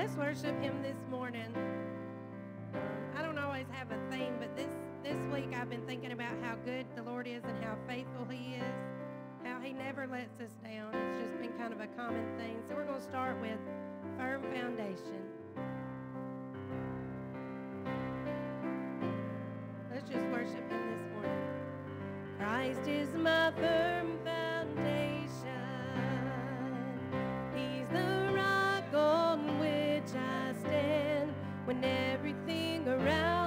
let's worship him this morning. I don't always have a theme, but this, this week I've been thinking about how good the Lord is and how faithful he is, how he never lets us down. It's just been kind of a common thing. So we're going to start with Firm Foundation. Let's just worship him this morning. Christ is my firm foundation. When everything around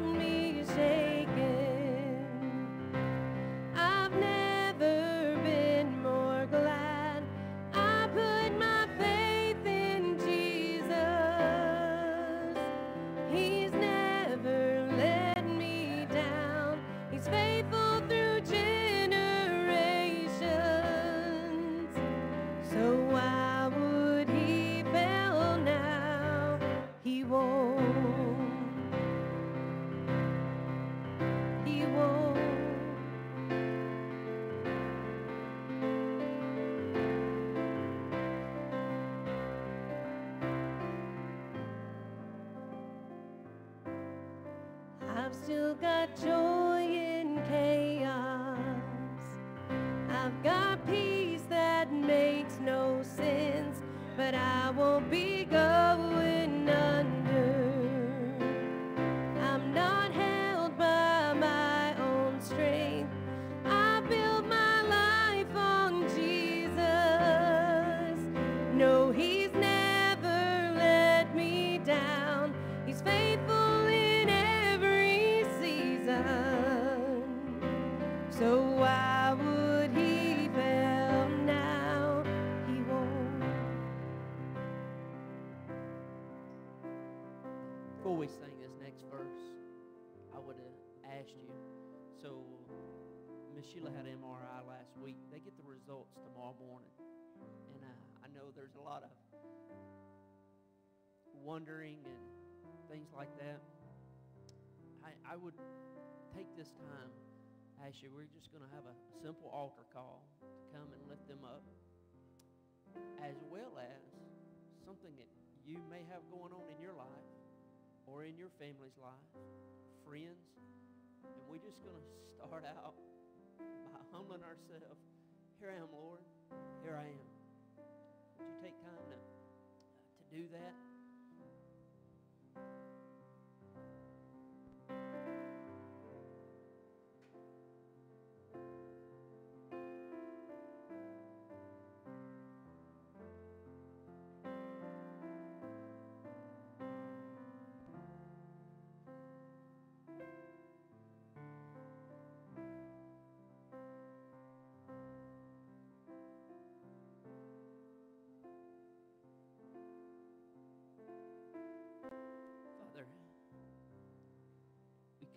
week. They get the results tomorrow morning, and uh, I know there's a lot of wondering and things like that. I, I would take this time, Ashley. We're just going to have a simple altar call to come and lift them up, as well as something that you may have going on in your life or in your family's life, friends. And we're just going to start out by humbling ourselves. Here I am, Lord. Here I am. Would you take time to, uh, to do that?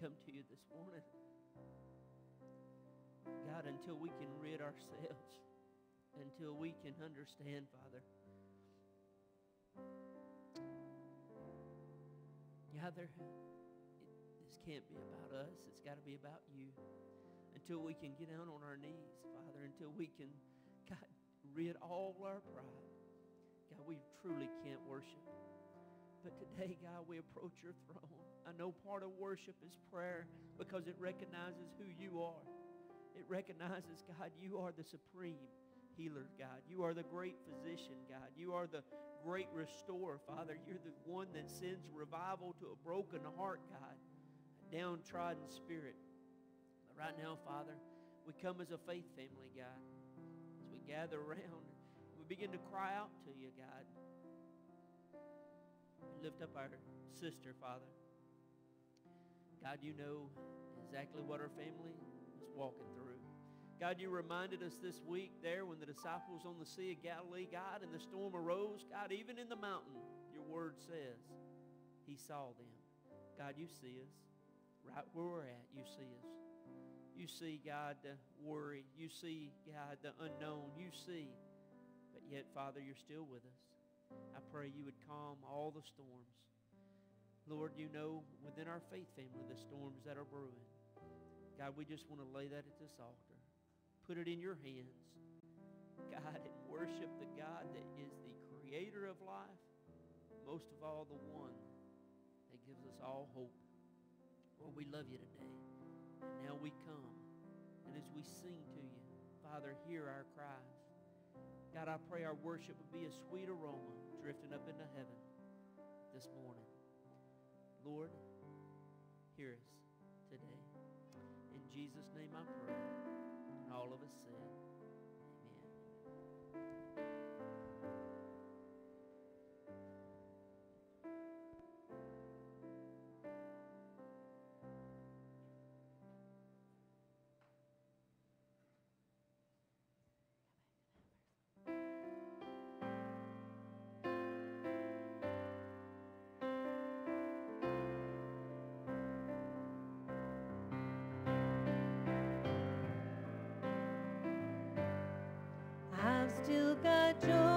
Come to you this morning. God, until we can rid ourselves, until we can understand, Father. Father, it, this can't be about us. It's got to be about you. Until we can get down on our knees, Father, until we can, God, rid all our pride. God, we truly can't worship. But today, God, we approach your throne. I know part of worship is prayer because it recognizes who you are. It recognizes, God, you are the supreme healer, God. You are the great physician, God. You are the great restorer, Father. You're the one that sends revival to a broken heart, God, a downtrodden spirit. But right now, Father, we come as a faith family, God. As we gather around, we begin to cry out to you, God. We lift up our sister, Father. God, you know exactly what our family is walking through. God, you reminded us this week there when the disciples on the Sea of Galilee, God, and the storm arose. God, even in the mountain, your word says, he saw them. God, you see us. Right where we're at, you see us. You see, God, the worry. You see, God, the unknown. You see. But yet, Father, you're still with us. I pray you would calm all the storms. Lord, you know within our faith family the storms that are brewing. God, we just want to lay that at this altar. Put it in your hands. God, and worship the God that is the creator of life, most of all, the one that gives us all hope. Lord, we love you today. And now we come. And as we sing to you, Father, hear our cries. God, I pray our worship would be a sweet aroma drifting up into heaven this morning. Lord, hear us today. In Jesus' name I pray. And all of us said, still got joy.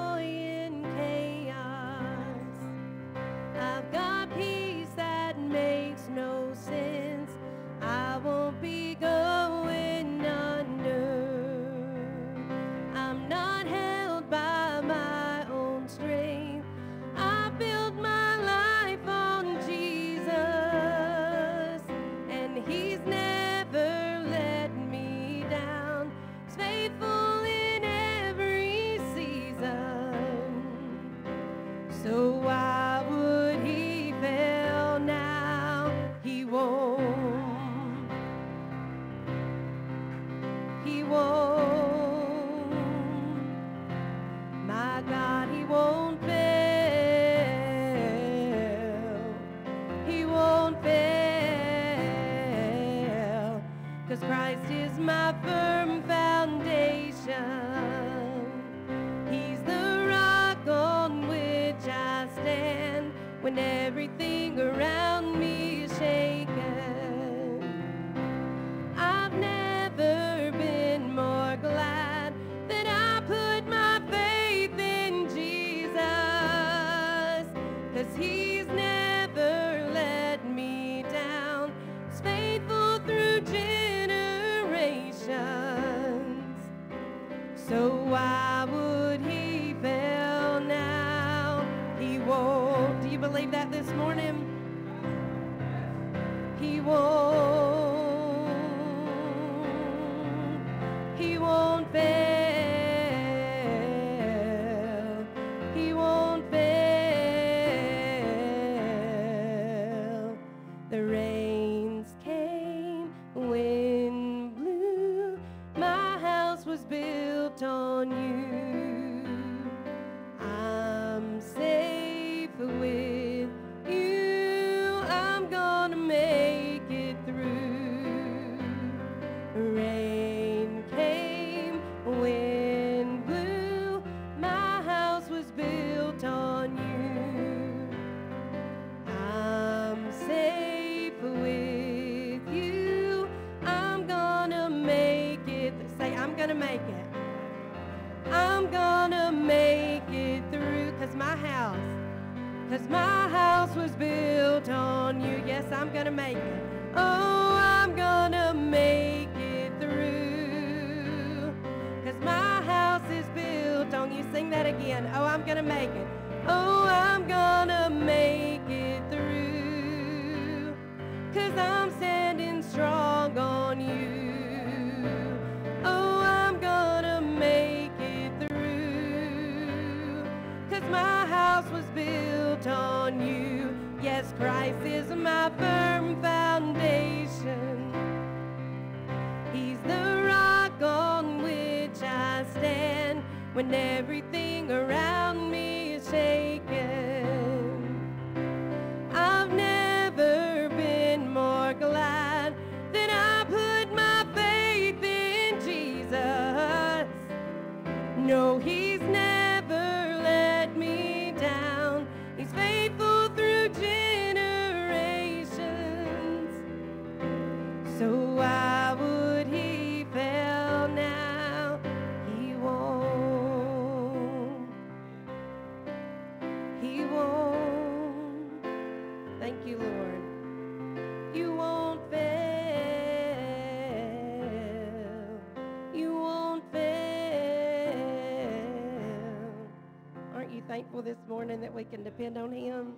Thankful this morning that we can depend on Him.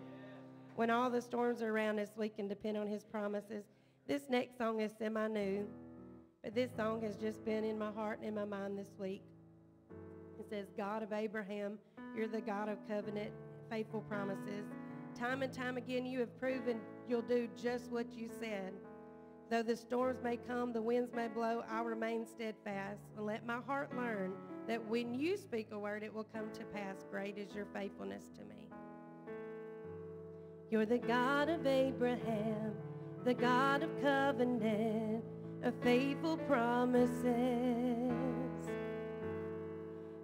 When all the storms are around us, we can depend on His promises. This next song is semi new, but this song has just been in my heart and in my mind this week. It says, God of Abraham, you're the God of covenant, faithful promises. Time and time again, you have proven you'll do just what you said. Though the storms may come, the winds may blow, I'll remain steadfast and let my heart learn that when you speak a word, it will come to pass. Great is your faithfulness to me. You're the God of Abraham, the God of covenant, of faithful promises.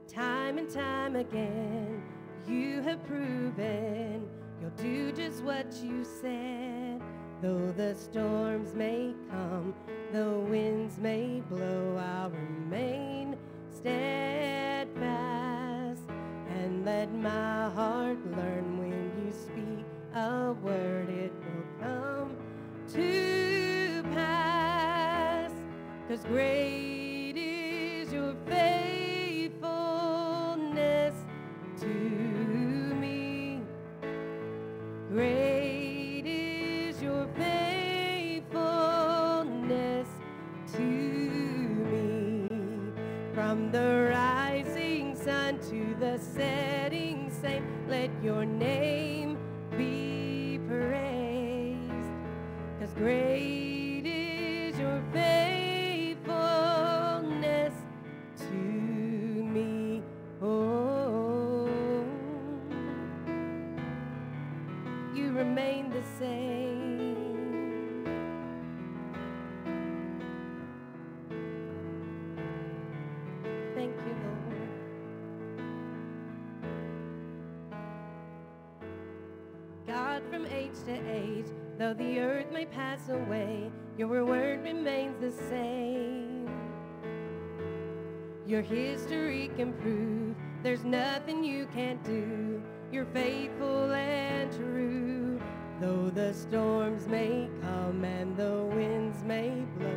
Time and time again, you have proven you'll do just what you said. Though the storms may come, the winds may blow, I'll remain steadfast and let my heart learn when you speak a word, it will come to pass. Cause great is your faithfulness Your history can prove there's nothing you can't do. You're faithful and true. Though the storms may come and the winds may blow,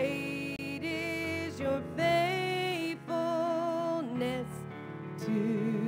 great is your faithfulness to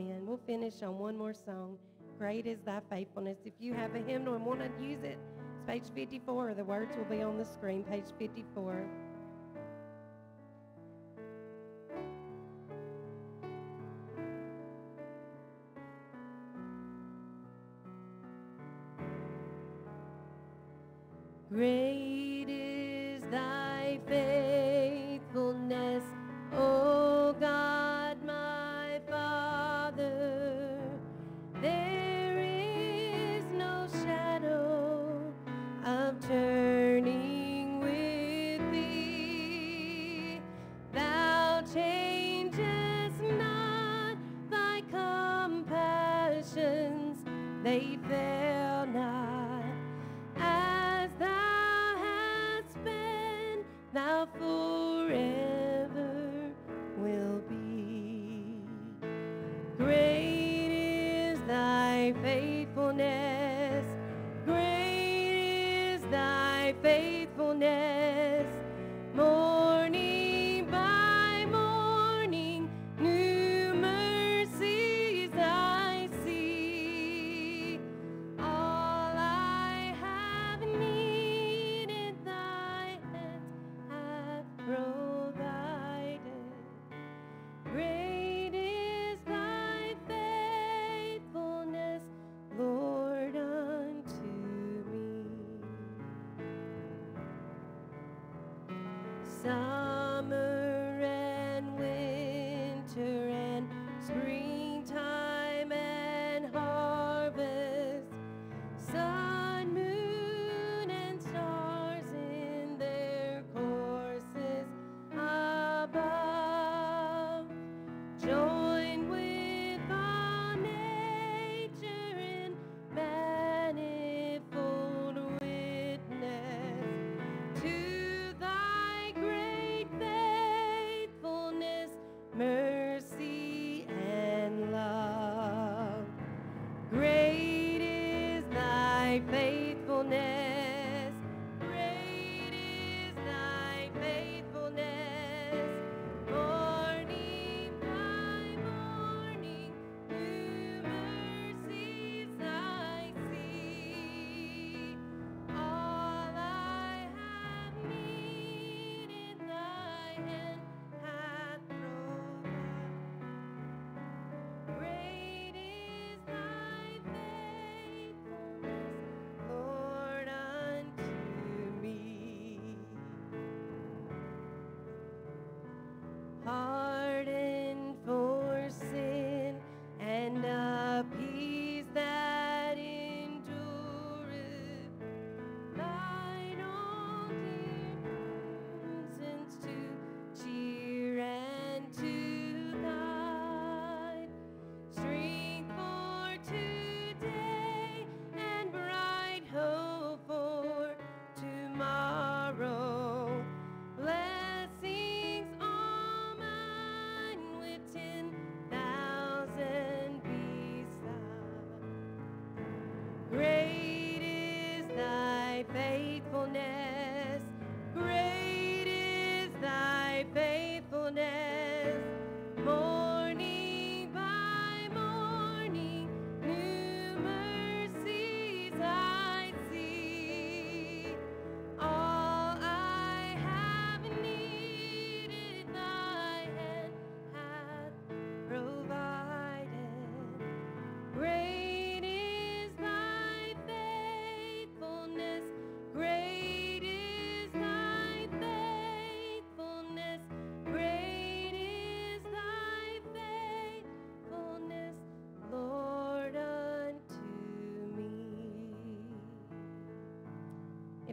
Amen. We'll finish on one more song. Great is thy faithfulness. If you have a hymnal and want to use it, it's page 54. The words will be on the screen, page 54.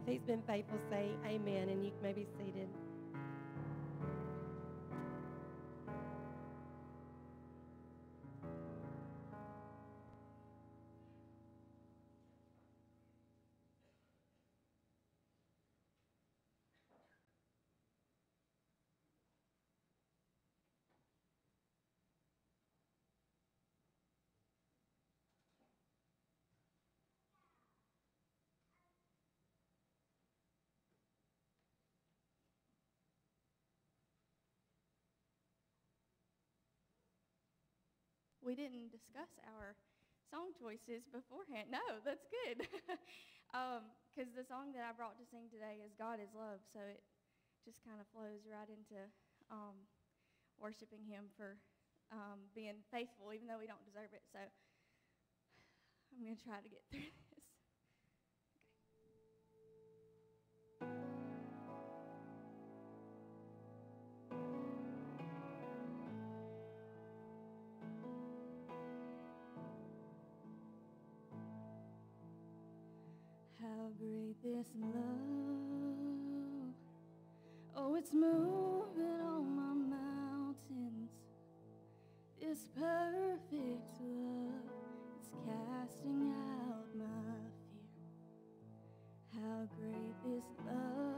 He's been faithful. Say amen. And you may be seated. we didn't discuss our song choices beforehand. No, that's good. Because um, the song that I brought to sing today is God is Love, so it just kind of flows right into um, worshiping Him for um, being faithful, even though we don't deserve it. So I'm going to try to get through great this love. Oh, it's moving on my mountains. This perfect love is casting out my fear. How great this love.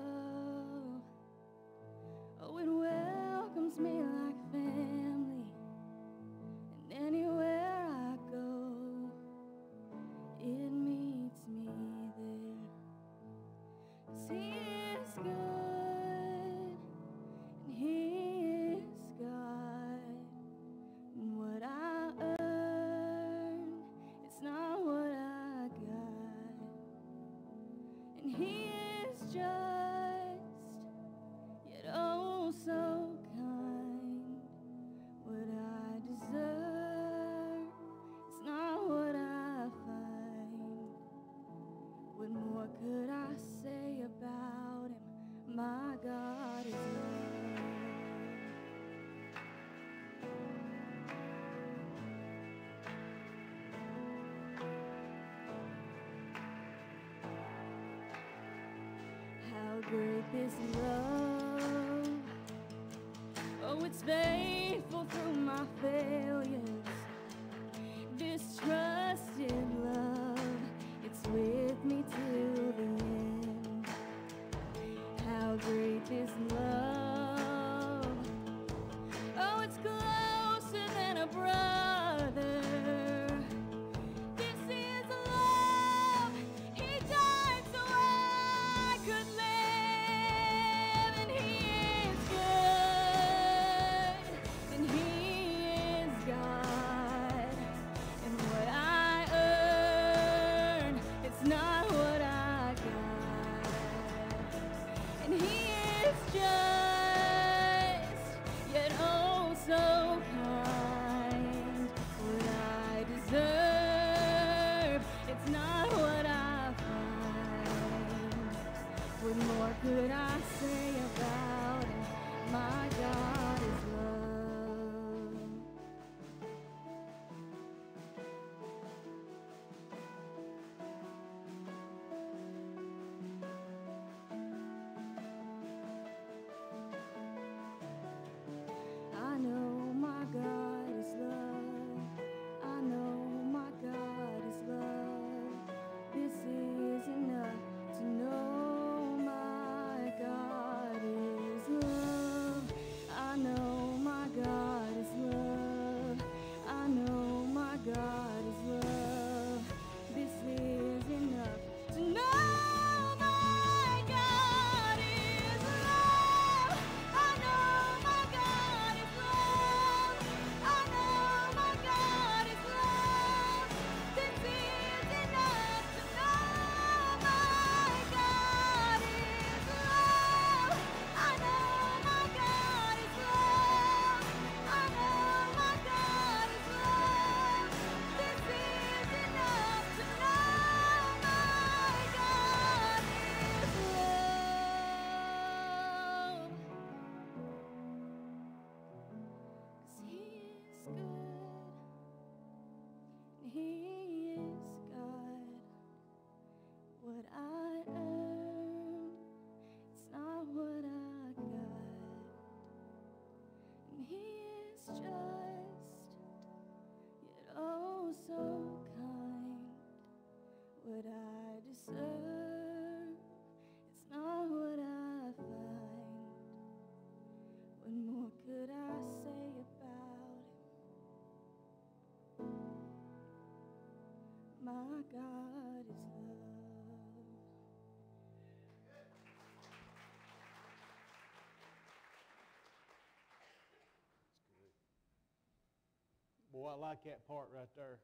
Boy, I like that part right there.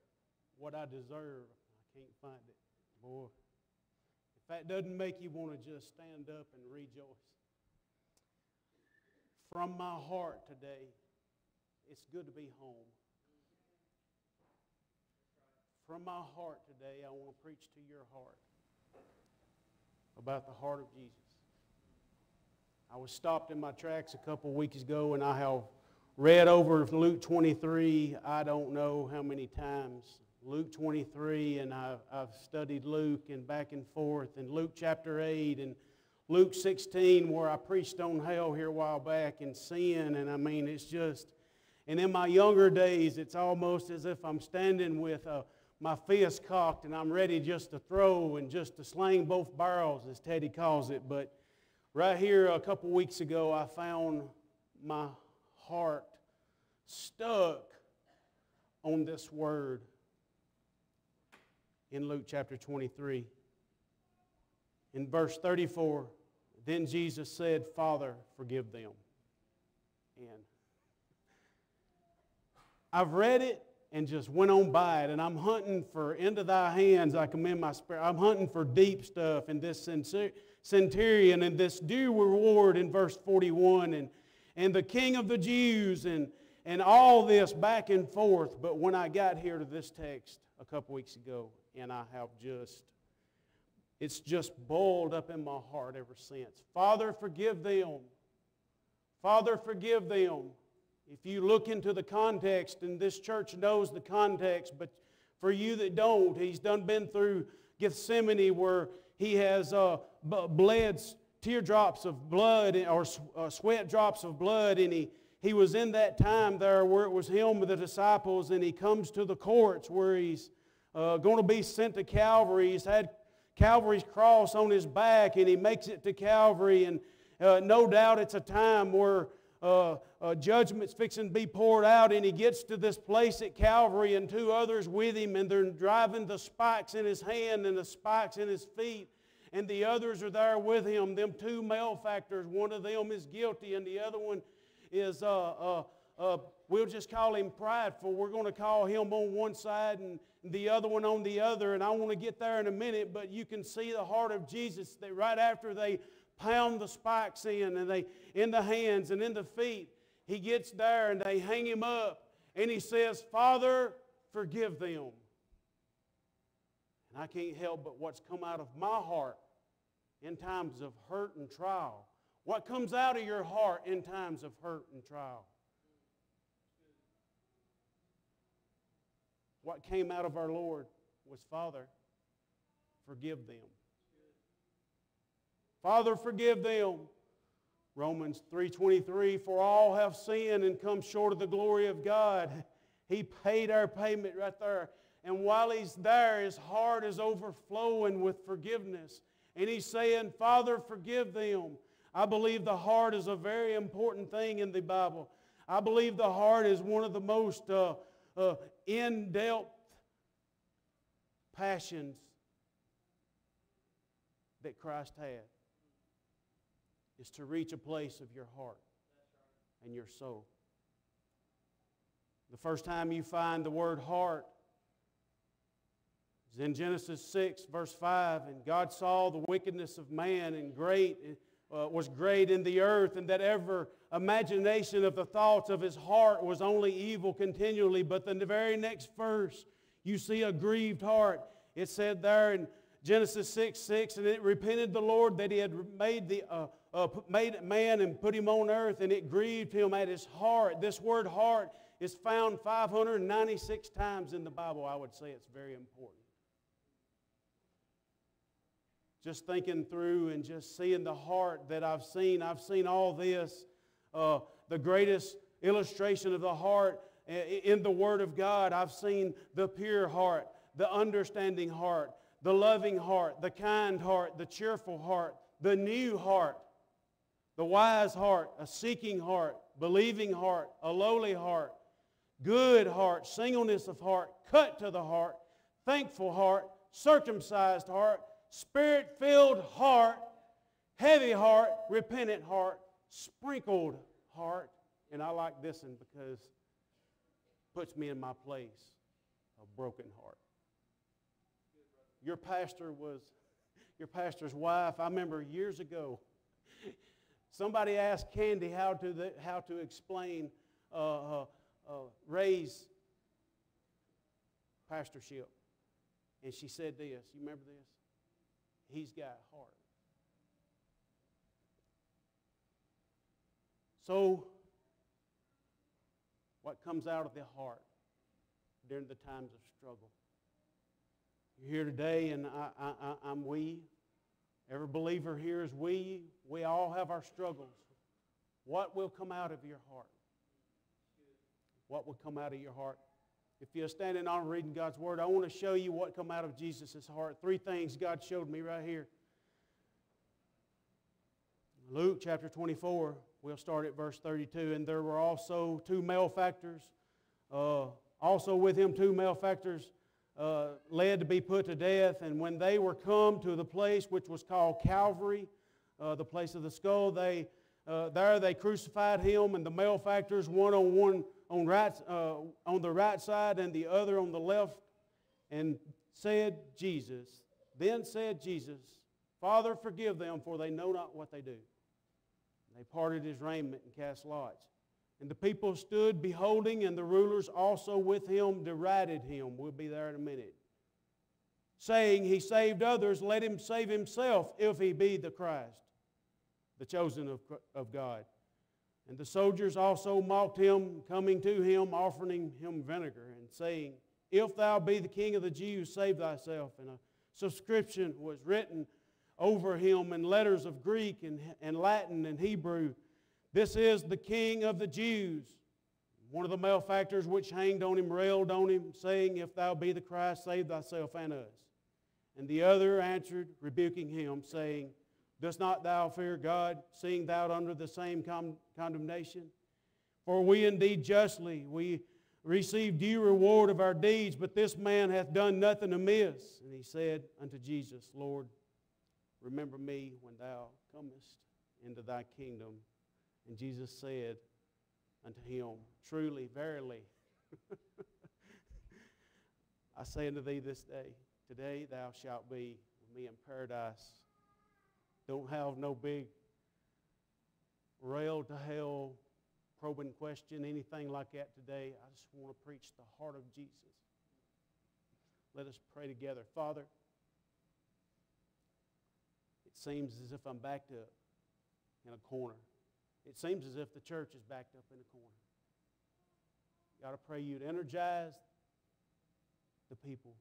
What I deserve, I can't find it. Boy, if that doesn't make you want to just stand up and rejoice. From my heart today, it's good to be home. From my heart today, I want to preach to your heart about the heart of Jesus. I was stopped in my tracks a couple weeks ago, and I have read over Luke 23, I don't know how many times. Luke 23, and I've, I've studied Luke and back and forth, and Luke chapter 8, and Luke 16, where I preached on hell here a while back, and sin, and I mean, it's just, and in my younger days, it's almost as if I'm standing with a, my fist cocked and I'm ready just to throw and just to sling both barrels, as Teddy calls it. But right here a couple weeks ago, I found my heart stuck on this word in Luke chapter 23. In verse 34, then Jesus said, Father, forgive them. And I've read it and just went on by it, and I'm hunting for into thy hands I commend my spirit. I'm hunting for deep stuff in this centurion and this due reward in verse 41 and, and the king of the Jews and, and all this back and forth. But when I got here to this text a couple weeks ago, and I have just, it's just boiled up in my heart ever since. Father, forgive them. Father, forgive them. If you look into the context, and this church knows the context, but for you that don't, he's done been through Gethsemane where he has uh, bled teardrops of blood or uh, sweat drops of blood, and he, he was in that time there where it was him with the disciples, and he comes to the courts where he's uh, going to be sent to Calvary. He's had Calvary's cross on his back, and he makes it to Calvary, and uh, no doubt it's a time where uh, uh, judgment's fixing to be poured out, and he gets to this place at Calvary, and two others with him, and they're driving the spikes in his hand and the spikes in his feet, and the others are there with him. Them two malefactors, one of them is guilty, and the other one is, uh, uh, uh we'll just call him prideful. We're going to call him on one side and the other one on the other, and I want to get there in a minute, but you can see the heart of Jesus that right after they pound the spikes in and they in the hands and in the feet. He gets there and they hang him up and he says, Father, forgive them. And I can't help but what's come out of my heart in times of hurt and trial. What comes out of your heart in times of hurt and trial? What came out of our Lord was, Father, forgive them. Father, forgive them. Romans 3:23 for all have sinned and come short of the glory of God. He paid our payment right there. And while he's there, his heart is overflowing with forgiveness. And he's saying, Father, forgive them. I believe the heart is a very important thing in the Bible. I believe the heart is one of the most uh, uh, in depth passions that Christ had is to reach a place of your heart and your soul. The first time you find the word heart in Genesis 6, verse 5. And God saw the wickedness of man and great uh, was great in the earth, and that ever imagination of the thoughts of his heart was only evil continually. But then the very next verse, you see a grieved heart. It said there in Genesis 6 6, and it repented the Lord that he had made the uh, uh, made man and put him on earth, and it grieved him at his heart. This word heart is found 596 times in the Bible. I would say it's very important. Just thinking through and just seeing the heart that I've seen, I've seen all this. Uh, the greatest illustration of the heart in the Word of God, I've seen the pure heart, the understanding heart, the loving heart, the kind heart, the cheerful heart, the new heart the wise heart, a seeking heart, believing heart, a lowly heart, good heart, singleness of heart, cut to the heart, thankful heart, circumcised heart, spirit filled heart, heavy heart, repentant heart, sprinkled heart. And I like this one because it puts me in my place, a broken heart. your pastor was, your pastor's wife. I remember years ago, somebody asked Candy how to, the, how to explain uh, uh, uh, Ray's pastorship. And she said this. You remember this? He's got heart. So, what comes out of the heart during the times of struggle? You're here today, and I, I, I'm we. Every believer here is we. We all have our struggles. What will come out of your heart? What will come out of your heart? If you're standing on reading God's Word, I want to show you what come out of Jesus' heart. Three things God showed me right here. Luke chapter 24, we'll start at verse 32. And there were also two malefactors, uh, also with him two malefactors, uh, led to be put to death. And when they were come to the place which was called Calvary, uh, the place of the skull, they, uh, there they crucified him and the malefactors, one on one on, right, uh, on the right side and the other on the left, and said, Jesus, then said Jesus, Father, forgive them, for they know not what they do. And they parted his raiment and cast lots. And the people stood beholding, and the rulers also with him derided him. We'll be there in a minute. Saying, He saved others, let him save himself if he be the Christ, the chosen of, of God. And the soldiers also mocked him, coming to him, offering him vinegar, and saying, If thou be the king of the Jews, save thyself. And a subscription was written over him in letters of Greek and, and Latin and Hebrew. This is the king of the Jews. One of the malefactors which hanged on him railed on him, saying, If thou be the Christ, save thyself and us. And the other answered, rebuking him, saying, Dost not thou fear God, seeing thou under the same con- condemnation? For we indeed justly, we receive due reward of our deeds, but this man hath done nothing amiss. And he said unto Jesus, Lord, remember me when thou comest into thy kingdom. And Jesus said unto him, Truly, verily, I say unto thee this day, today thou shalt be with me in paradise. Don't have no big rail to hell probing question, anything like that today. I just want to preach the heart of Jesus. Let us pray together. Father, it seems as if I'm backed up in a corner. It seems as if the church is backed up in a corner. God, I pray you'd energize the people,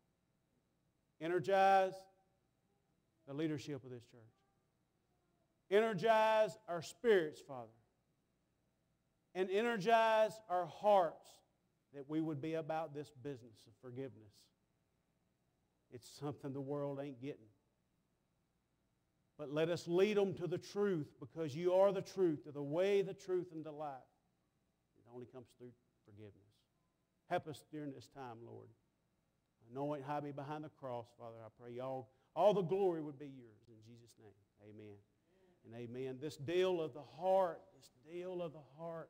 energize the leadership of this church. Energize our spirits, Father. And energize our hearts that we would be about this business of forgiveness. It's something the world ain't getting. But let us lead them to the truth because you are the truth, the way, the truth, and the life. It only comes through forgiveness. Help us during this time, Lord. Anoint me behind the cross, Father. I pray all, all the glory would be yours. In Jesus' name, amen and amen. This deal of the heart, this deal of the heart.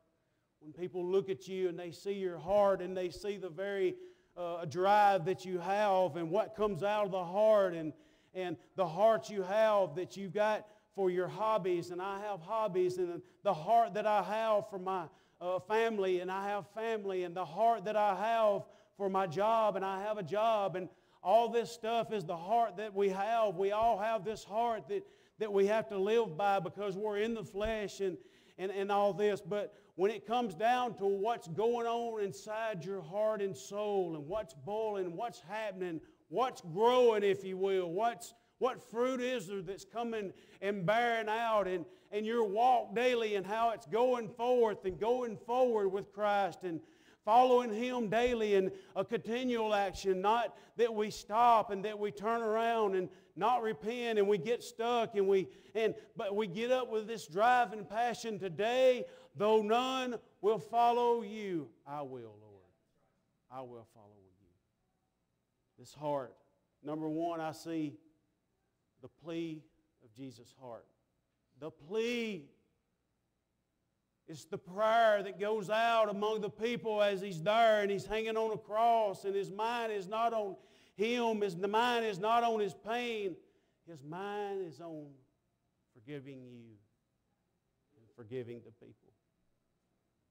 When people look at you and they see your heart and they see the very uh, drive that you have and what comes out of the heart and, and the heart you have that you've got for your hobbies, and I have hobbies, and the heart that I have for my uh, family, and I have family, and the heart that I have for my job, and I have a job, and all this stuff is the heart that we have. We all have this heart that that we have to live by because we're in the flesh and, and, and all this. But when it comes down to what's going on inside your heart and soul and what's boiling, what's happening, what's growing, if you will, what's, what fruit is there that's coming and bearing out and, and your walk daily and how it's going forth and going forward with Christ and following Him daily in a continual action, not that we stop and that we turn around and not repent and we get stuck and we and but we get up with this drive and passion today though none will follow you. I will lord. I will follow you. This heart. Number one i see the plea of jesus heart. The plea it's the prayer that goes out among the people as he's there and he's hanging on a cross and his mind is not on him. His mind is not on his pain. His mind is on forgiving you and forgiving the people.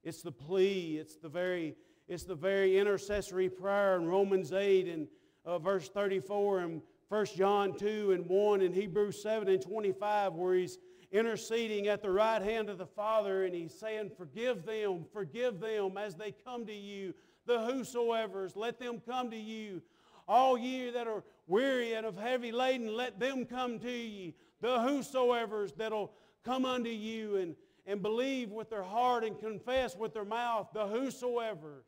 It's the plea. It's the very, it's the very intercessory prayer in Romans 8 and uh, verse 34 and 1 John 2 and 1 and Hebrews 7 and 25 where he's interceding at the right hand of the Father and he's saying, Forgive them, forgive them as they come to you. The whosoever's, let them come to you. All ye that are weary and of heavy laden, let them come to ye. The whosoever's that'll come unto you and, and believe with their heart and confess with their mouth, the whosoever's.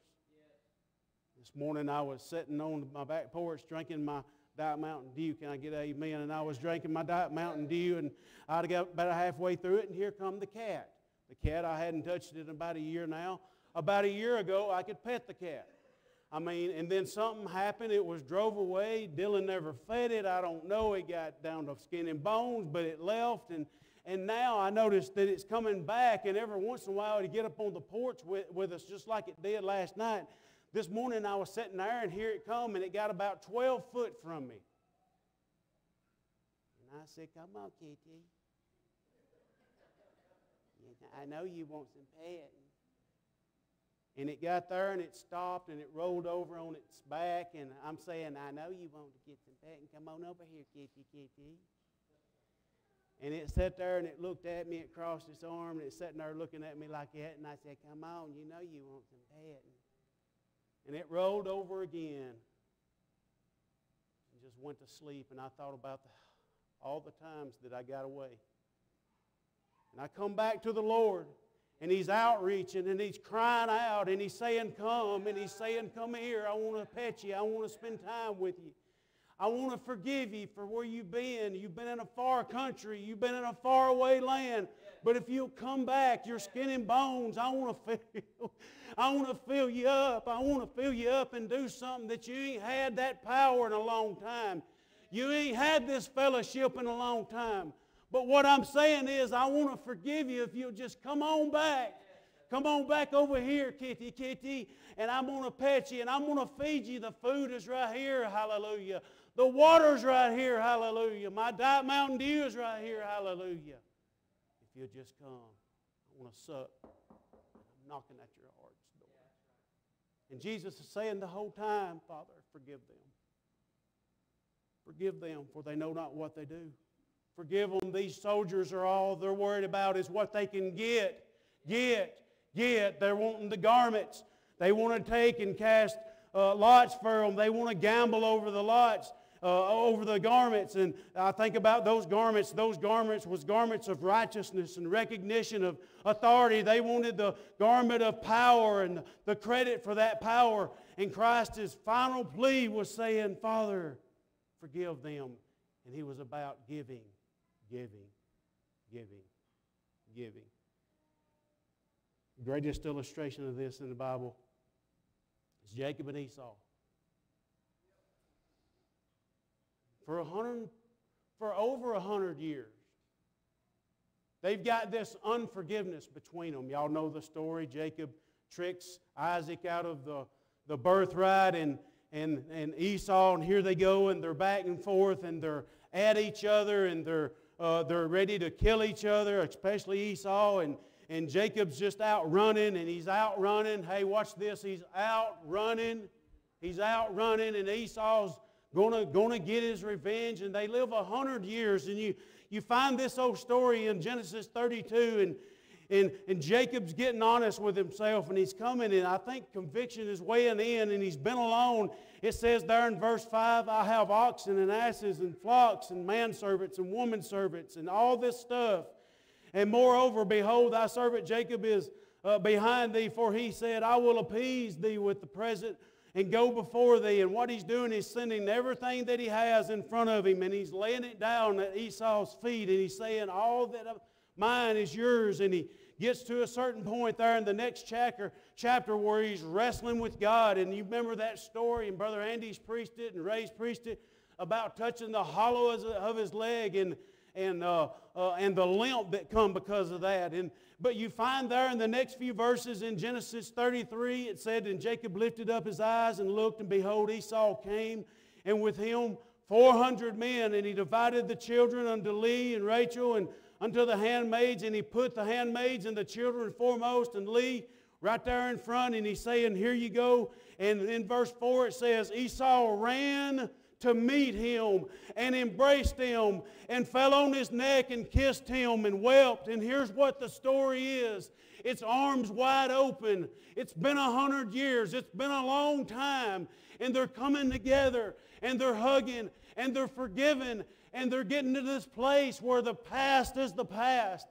This morning I was sitting on my back porch drinking my Diet Mountain Dew. Can I get amen? And I was drinking my Diet Mountain Dew, and I'd got about halfway through it, and here come the cat. The cat, I hadn't touched it in about a year now. About a year ago, I could pet the cat. I mean, and then something happened. It was drove away. Dylan never fed it. I don't know. It got down to skin and bones, but it left. And, and now I noticed that it's coming back. And every once in a while, it get up on the porch with, with us just like it did last night. This morning I was sitting there and here it come and it got about 12 foot from me. And I said, come on, Kitty. I know you want some petting. And it got there and it stopped and it rolled over on its back. And I'm saying, I know you want to get some petting. Come on over here, kitty, kitty. And it sat there and it looked at me. It crossed its arm and it's sitting there looking at me like that. And I said, Come on, you know you want some petting and it rolled over again and just went to sleep. And I thought about the, all the times that I got away. And I come back to the Lord, and He's outreaching, and He's crying out, and He's saying, Come, and He's saying, Come here. I want to pet you. I want to spend time with you. I want to forgive you for where you've been. You've been in a far country. You've been in a faraway land. But if you'll come back, your skin and bones, I want to I want to fill you up. I want to fill you up and do something that you ain't had that power in a long time. You ain't had this fellowship in a long time. But what I'm saying is, I want to forgive you if you'll just come on back. Come on back over here, kitty, kitty, and I'm going to pet you and I'm going to feed you. The food is right here, hallelujah. The water's right here, hallelujah. My Diet Mountain Dew is right here, hallelujah. If you'll just come, I want to suck. I'm knocking at your heart's door. And Jesus is saying the whole time, Father, forgive them. Forgive them, for they know not what they do. Forgive them. These soldiers are all they're worried about is what they can get, get, get. They're wanting the garments. They want to take and cast uh, lots for them. They want to gamble over the lots uh, over the garments. And I think about those garments. Those garments was garments of righteousness and recognition of authority. They wanted the garment of power and the credit for that power. And Christ's final plea was saying, Father, forgive them. And he was about giving, giving, giving, giving. The greatest illustration of this in the Bible is Jacob and Esau. for, a hundred, for over a hundred years. They've got this unforgiveness between them. Y'all know the story. Jacob tricks Isaac out of the, the birthright and, and, and Esau, and here they go, and they're back and forth, and they're at each other, and they're, uh, they're ready to kill each other, especially Esau. And, and Jacob's just out running, and he's out running. Hey, watch this. He's out running. He's out running, and Esau's gonna, gonna get his revenge, and they live a hundred years. And you, you find this old story in Genesis 32, and, and, and Jacob's getting honest with himself, and he's coming, and I think conviction is weighing in, and he's been alone. It says there in verse 5, I have oxen and asses and flocks and manservants and woman servants and all this stuff. And moreover, behold, thy servant Jacob is uh, behind thee, for he said, I will appease thee with the present and go before thee. And what he's doing is sending everything that he has in front of him and he's laying it down at Esau's feet and he's saying, All that mine is yours. And he gets to a certain point there in the next chapter, chapter where he's wrestling with God. And you remember that story, and Brother Andy's preached it and Ray's preached it about touching the hollow of his leg and, and, uh, uh, and the limp that come because of that. And but you find there in the next few verses in Genesis 33, it said, And Jacob lifted up his eyes and looked, and behold, Esau came and with him 400 men. And he divided the children unto Leah and Rachel and unto the handmaids, and he put the handmaids and the children foremost, and Leah right there in front, and he's saying, Here you go. And in verse 4 it says, Esau ran to meet him and embraced him and fell on his neck and kissed him and wept. And here's what the story is it's arms wide open. It's been a hundred years, it's been a long time. And they're coming together and they're hugging and they're forgiving and they're getting to this place where the past is the past.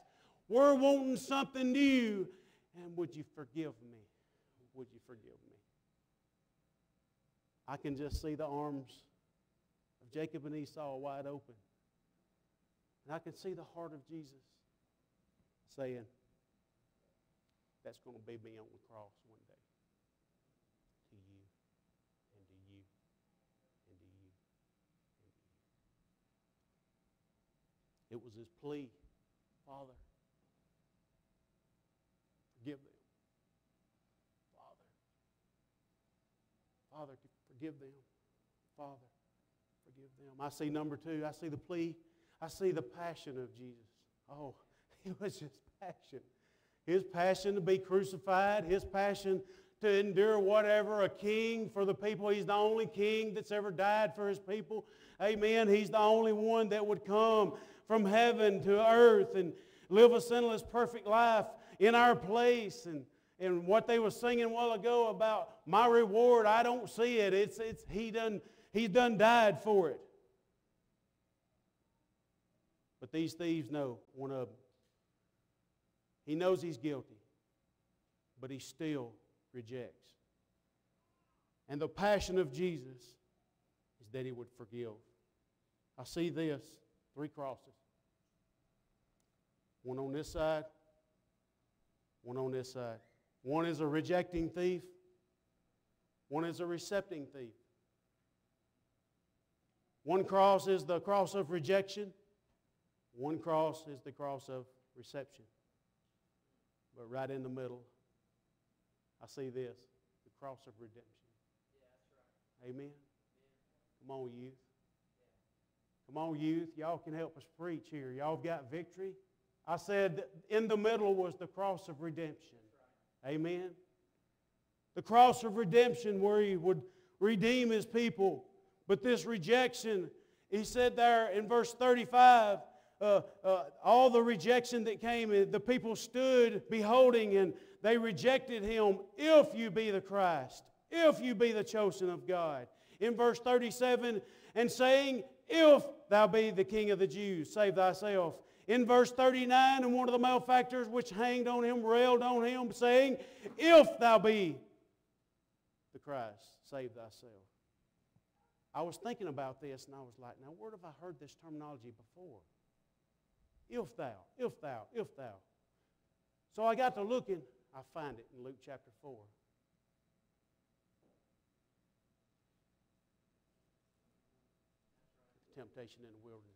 We're wanting something new. And would you forgive me? Would you forgive me? I can just see the arms of Jacob and Esau wide open. And I can see the heart of Jesus saying, That's going to be me on the cross one day. To you, and to you, and to you, and to you. It was his plea, Father, forgive them. Father. Father, forgive them. Father, forgive them. I see number two. I see the plea. I see the passion of Jesus. Oh, it was just passion. His passion to be crucified, his passion to endure whatever, a king for the people. He's the only king that's ever died for his people. Amen. He's the only one that would come from heaven to earth and live a sinless, perfect life in our place. And, and what they were singing a while ago about my reward, I don't see it. It's, it's, he done, he's done died for it. But these thieves know one of them. He knows he's guilty, but he still rejects. And the passion of Jesus is that he would forgive. I see this three crosses one on this side, one on this side. One is a rejecting thief, one is a recepting thief. One cross is the cross of rejection, one cross is the cross of reception. But right in the middle, I see this the cross of redemption. Amen. Come on, youth. Come on, youth. Y'all can help us preach here. Y'all got victory. I said in the middle was the cross of redemption. Amen. The cross of redemption where he would redeem his people. But this rejection, he said there in verse 35, uh, uh, all the rejection that came, uh, the people stood beholding and they rejected him. If you be the Christ, if you be the chosen of God. In verse 37, and saying, If thou be the king of the Jews, save thyself. In verse 39, and one of the malefactors which hanged on him railed on him, saying, If thou be the Christ, save thyself. I was thinking about this and I was like, now where have I heard this terminology before? If thou, if thou, if thou. So I got to looking, I find it in Luke chapter 4. Temptation in the wilderness.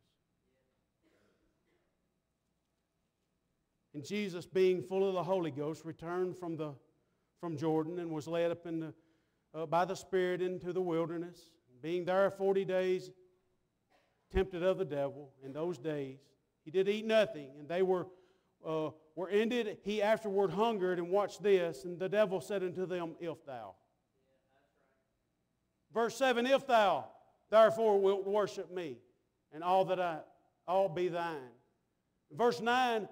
And Jesus, being full of the Holy Ghost, returned from, the, from Jordan and was led up in the, uh, by the Spirit into the wilderness. Being there 40 days, tempted of the devil in those days. He did eat nothing, and they were, uh, were ended. He afterward hungered, and watched this. And the devil said unto them, If thou. Verse 7 If thou therefore wilt worship me, and all that I all be thine. Verse 9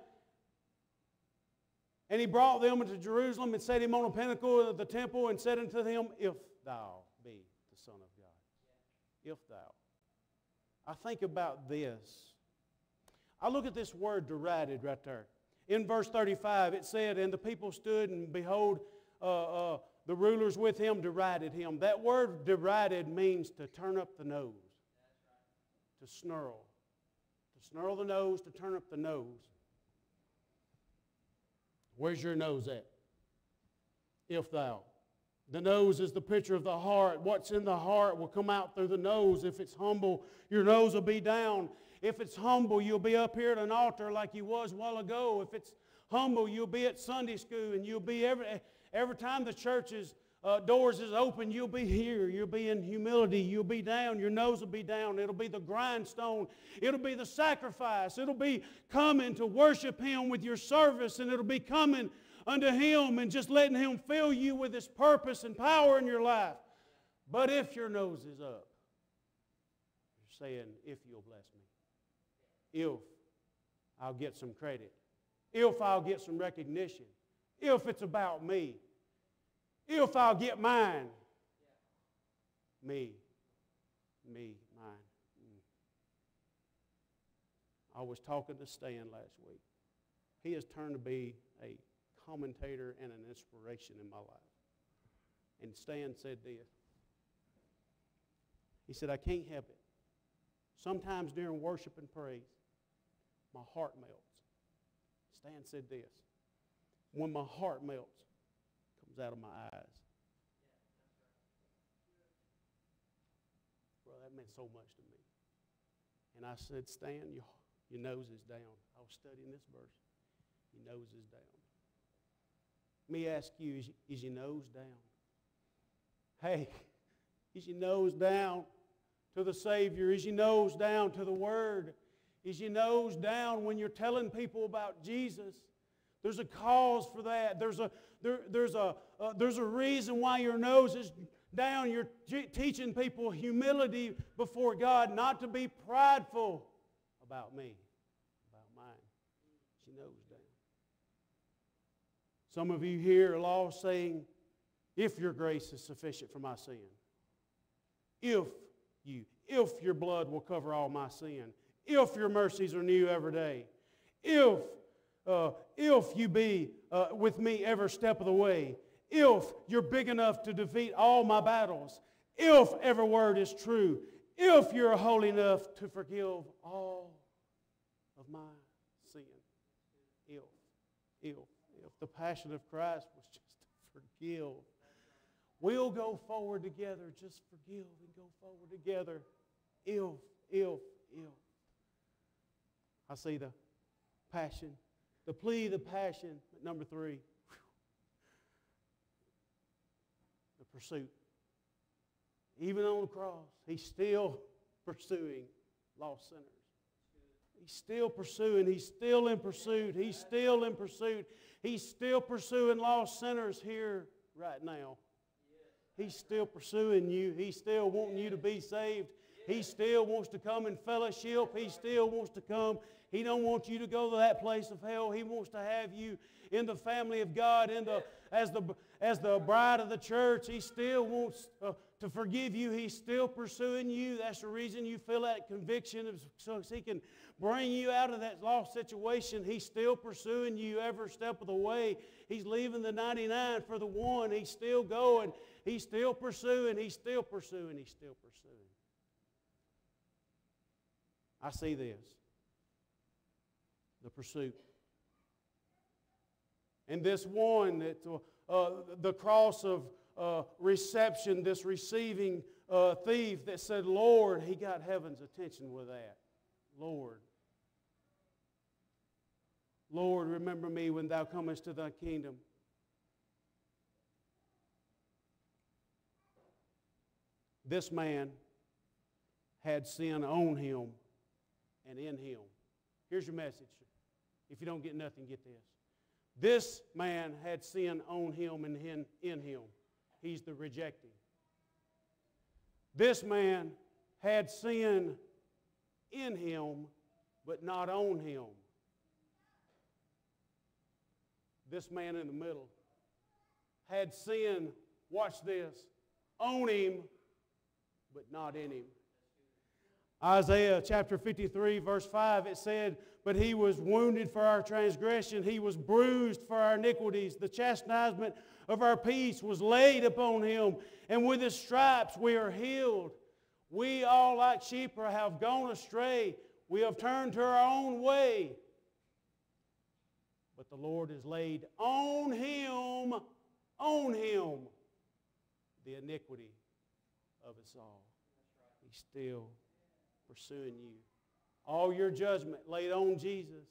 and he brought them into Jerusalem and set him on a pinnacle of the temple and said unto him, If thou be the Son of God. If thou. I think about this. I look at this word derided right there. In verse 35, it said, And the people stood, and behold, uh, uh, the rulers with him derided him. That word derided means to turn up the nose, to snarl. To snarl the nose, to turn up the nose. Where's your nose at? If thou. The nose is the picture of the heart. What's in the heart will come out through the nose. If it's humble, your nose will be down. If it's humble, you'll be up here at an altar like you was a while ago. If it's humble, you'll be at Sunday school and you'll be every, every time the church's uh, doors is open, you'll be here. You'll be in humility. You'll be down. Your nose will be down. It'll be the grindstone. It'll be the sacrifice. It'll be coming to worship Him with your service, and it'll be coming unto Him and just letting Him fill you with His purpose and power in your life. But if your nose is up, you're saying, if you'll bless me, if I'll get some credit, if I'll get some recognition, if it's about me if I'll get mine. Me. Me, mine. Mm. I was talking to Stan last week. He has turned to be a commentator and an inspiration in my life. And Stan said this. He said, I can't help it. Sometimes during worship and praise, my heart melts. Stan said this. When my heart melts, comes out of my eyes. Well, that meant so much to me. And I said, Stan, your, your nose is down. I was studying this verse. Your nose is down. Let me ask you, is, is your nose down? Hey, is your nose down to the Savior? Is your nose down to the Word? Is your nose down when you're telling people about Jesus? There's a cause for that. There's a, there, there's, a, uh, there's a reason why your nose is down. You're teaching people humility before God, not to be prideful about me, about mine. She knows down. Some of you here are lost saying, if your grace is sufficient for my sin, if you, if your blood will cover all my sin, if your mercies are new every day, if uh, if you be uh, with me every step of the way, if you're big enough to defeat all my battles, if every word is true, if you're holy enough to forgive all of my sin. If, if, if the passion of Christ was just to forgive, we'll go forward together. Just forgive and go forward together. If, if, if. I see the passion the plea, the passion. Number three, the pursuit. Even on the cross, he's still pursuing lost sinners. He's still pursuing. He's still in pursuit. He's still in pursuit. He's still pursuing lost sinners here right now. He's still pursuing you. He's still wanting you to be saved. He still wants to come in fellowship. He still wants to come he don't want you to go to that place of hell. He wants to have you in the family of God, in the, as, the, as the bride of the church. He still wants uh, to forgive you. He's still pursuing you. That's the reason you feel that conviction, so he can bring you out of that lost situation. He's still pursuing you every step of the way. He's leaving the 99 for the one. He's still going. He's still pursuing. He's still pursuing. He's still pursuing. I see this the pursuit. And this one, that, uh, the cross of uh, reception, this receiving uh, thief that said, Lord, he got heaven's attention with that. Lord. Lord, remember me when thou comest to thy kingdom. This man had sin on him and in him. Here's your message. If you don't get nothing, get this. This man had sin on him and in him. He's the rejecting. This man had sin in him, but not on him. This man in the middle had sin, watch this, on him, but not in him. Isaiah chapter 53, verse 5, it said, But he was wounded for our transgression, he was bruised for our iniquities. The chastisement of our peace was laid upon him, and with his stripes we are healed. We all, like sheep, have gone astray. We have turned to our own way. But the Lord has laid on him, on him, the iniquity of us all. He still pursuing you. All your judgment laid on Jesus.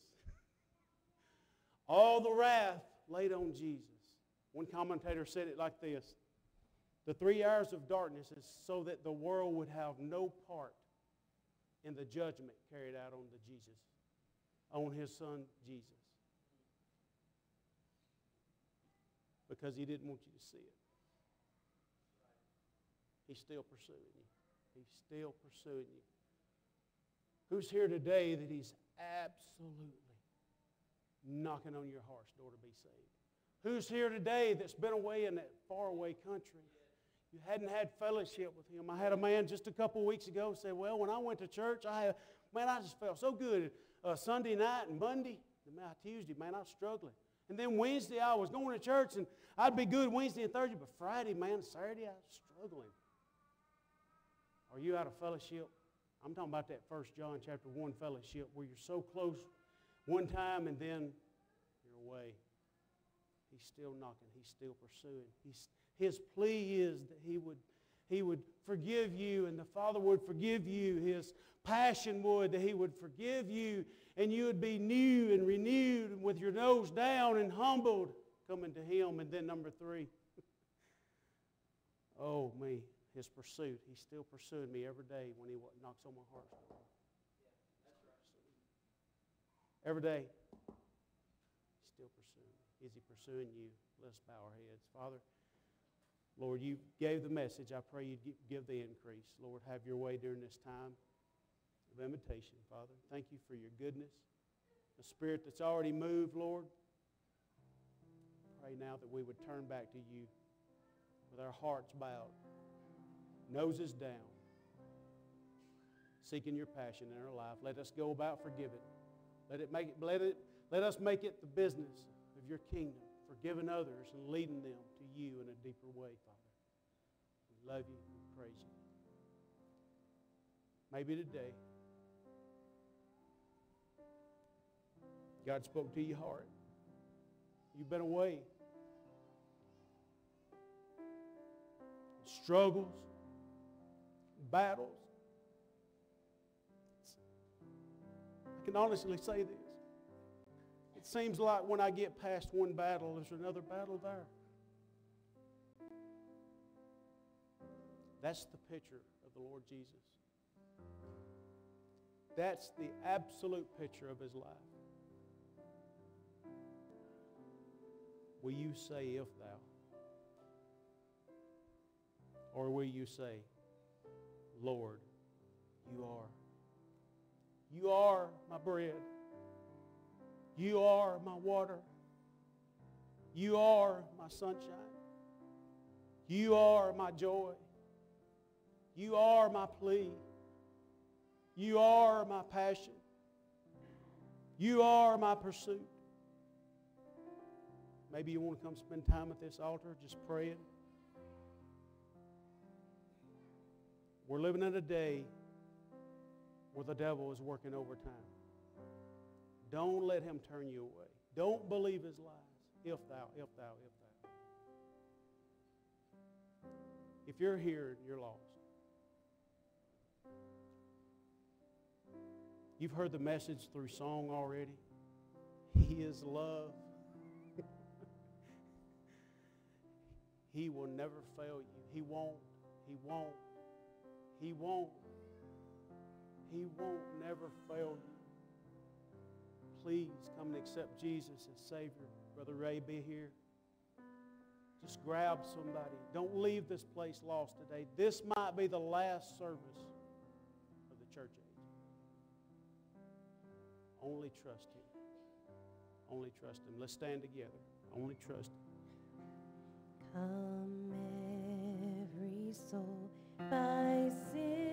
All the wrath laid on Jesus. One commentator said it like this The three hours of darkness is so that the world would have no part in the judgment carried out on the Jesus, on his son Jesus. Because he didn't want you to see it. He's still pursuing you. He's still pursuing you. Who's here today that he's absolutely knocking on your heart's door to be saved? Who's here today that's been away in that faraway country? You hadn't had fellowship with him. I had a man just a couple weeks ago say, Well, when I went to church, I had, man, I just felt so good. Uh, Sunday night and Monday, man, Tuesday, man, I was struggling. And then Wednesday, I was going to church and I'd be good Wednesday and Thursday, but Friday, man, Saturday, I was struggling. Are you out of fellowship? I'm talking about that First John chapter 1 fellowship where you're so close one time and then you're away. He's still knocking. He's still pursuing. He's, his plea is that he would, he would forgive you and the Father would forgive you. His passion would that he would forgive you and you would be new and renewed and with your nose down and humbled coming to him. And then number three, oh me, his pursuit. He's still pursuing me every day when he knocks on my heart. Every day, he's still pursuing. Is he pursuing you? Let's bow our heads. Father, Lord, you gave the message. I pray you give the increase. Lord, have your way during this time of invitation, Father. Thank you for your goodness, the spirit that's already moved, Lord. Pray now that we would turn back to you with our hearts bowed, noses down, seeking your passion in our life. Let us go about forgiving. Let, it make let, it, let us make it the business of your kingdom, forgiving others and leading them to you in a deeper way, Father. We love you and praise you. Maybe today, God spoke to your heart. You've been away. Struggles, battles, I can honestly say this. It seems like when I get past one battle, there's another battle there. That's the picture of the Lord Jesus. That's the absolute picture of his life. Will you say, if thou? Or will you say, Lord, you are? You are my bread. You are my water. You are my sunshine. You are my joy. You are my plea. You are my passion. You are my pursuit. Maybe you want to come spend time at this altar just praying. We're living in a day where the devil is working overtime. Don't let him turn you away. Don't believe his lies. If thou, if thou, if thou. If you're here you're lost, you've heard the message through song already. He is love. he will never fail you. He won't. He won't. He won't. He won't never fail you. Please come and accept Jesus as Savior. Brother Ray, be here. Just grab somebody. Don't leave this place lost today. This might be the last service of the church age. Only trust Him. Only trust Him. Let's stand together. Only trust Him. Come, every soul, by sin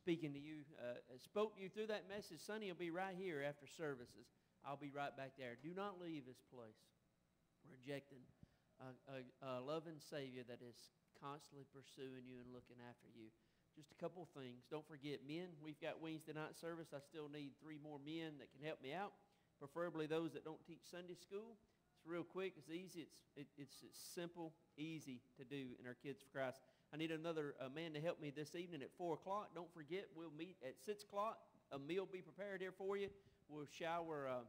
speaking to you, uh, spoke to you through that message. Sonny will be right here after services. I'll be right back there. Do not leave this place rejecting a, a, a loving Savior that is constantly pursuing you and looking after you. Just a couple things. Don't forget, men, we've got Wednesday night service. I still need three more men that can help me out, preferably those that don't teach Sunday school. It's real quick. It's easy. It's, it, it's, it's simple, easy to do in our Kids for Christ. I need another uh, man to help me this evening at 4 o'clock. Don't forget, we'll meet at 6 o'clock. A meal be prepared here for you. We'll shower uh,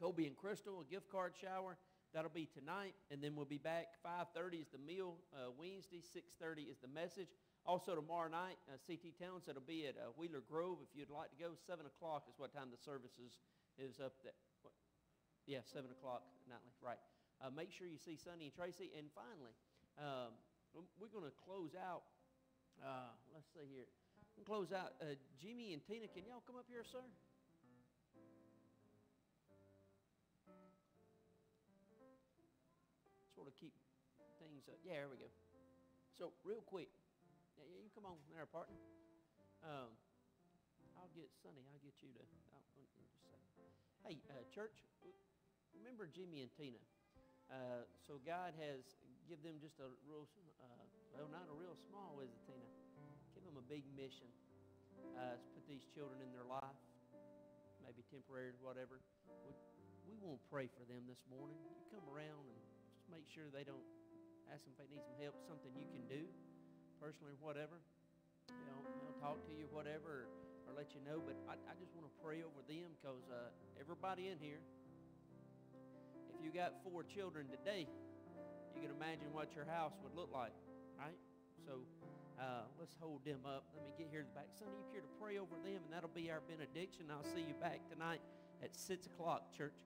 Kobe and Crystal, a gift card shower. That'll be tonight, and then we'll be back. 5.30 is the meal uh, Wednesday. 6.30 is the message. Also tomorrow night, uh, CT Towns, that'll be at uh, Wheeler Grove. If you'd like to go, 7 o'clock is what time the services is up there. Yeah, 7 o'clock nightly, right. Uh, make sure you see Sonny and Tracy. And finally, um, we're going to close out. Uh, let's see here. Close out. Uh, Jimmy and Tina, can y'all come up here, sir? Sort of keep things. Uh, yeah, there we go. So real quick, yeah, yeah, you come on there, partner. Um, I'll get Sonny. I'll get you to. I'll, just a. Hey, uh, church, remember Jimmy and Tina. Uh, so God has give them just a real, uh, well, not a real small, is it, Tina? Give them a big mission. Uh, put these children in their life, maybe temporary, whatever. We, we won't pray for them this morning. You come around and just make sure they don't ask them if they need some help, something you can do, personally or whatever. You know, they'll talk to you, whatever, or, or let you know. But I, I just want to pray over them because uh, everybody in here, you got four children today, you can imagine what your house would look like, right? So uh, let's hold them up. Let me get here to the back. Sonny, you here to pray over them, and that'll be our benediction. I'll see you back tonight at 6 o'clock, church.